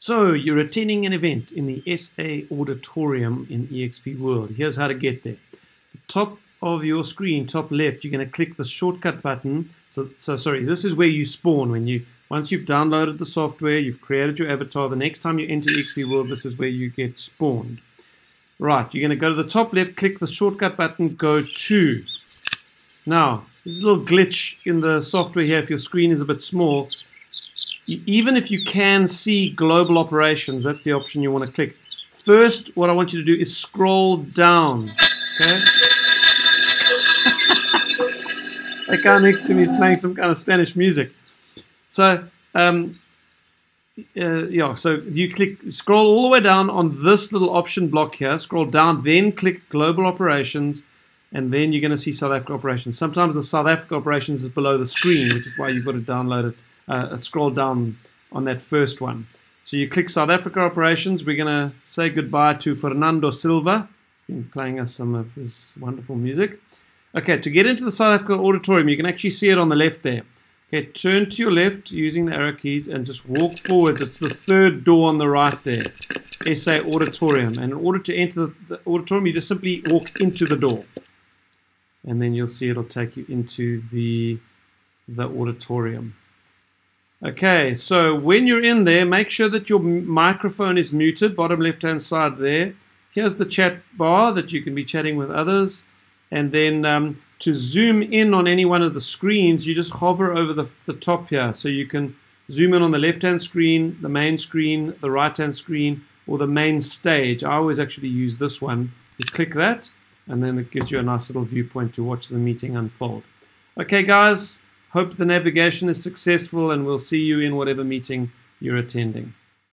So you're attending an event in the SA Auditorium in EXP World. Here's how to get there. The top of your screen, top left, you're going to click the shortcut button. So, so sorry, this is where you spawn when you once you've downloaded the software, you've created your avatar. The next time you enter EXP World, this is where you get spawned. Right, you're going to go to the top left, click the shortcut button, go to. Now, there's a little glitch in the software here if your screen is a bit small even if you can see global operations, that's the option you want to click. First, what I want you to do is scroll down. Okay? that guy next to me is playing some kind of Spanish music. So, um, uh, yeah, so you click, scroll all the way down on this little option block here, scroll down, then click global operations, and then you're going to see South Africa operations. Sometimes the South Africa operations is below the screen, which is why you've got to download it uh, scroll down on that first one. So you click South Africa operations. We're going to say goodbye to Fernando Silva. He's been playing us some of his wonderful music. Okay, to get into the South Africa auditorium, you can actually see it on the left there. Okay, turn to your left using the arrow keys and just walk forwards. It's the third door on the right there. SA Auditorium. And in order to enter the, the auditorium, you just simply walk into the door. And then you'll see it'll take you into the, the auditorium. Okay, so when you're in there, make sure that your microphone is muted, bottom left-hand side there. Here's the chat bar that you can be chatting with others. And then um, to zoom in on any one of the screens, you just hover over the, the top here. So you can zoom in on the left-hand screen, the main screen, the right-hand screen, or the main stage. I always actually use this one. You click that, and then it gives you a nice little viewpoint to watch the meeting unfold. Okay, guys. Hope the navigation is successful and we'll see you in whatever meeting you're attending.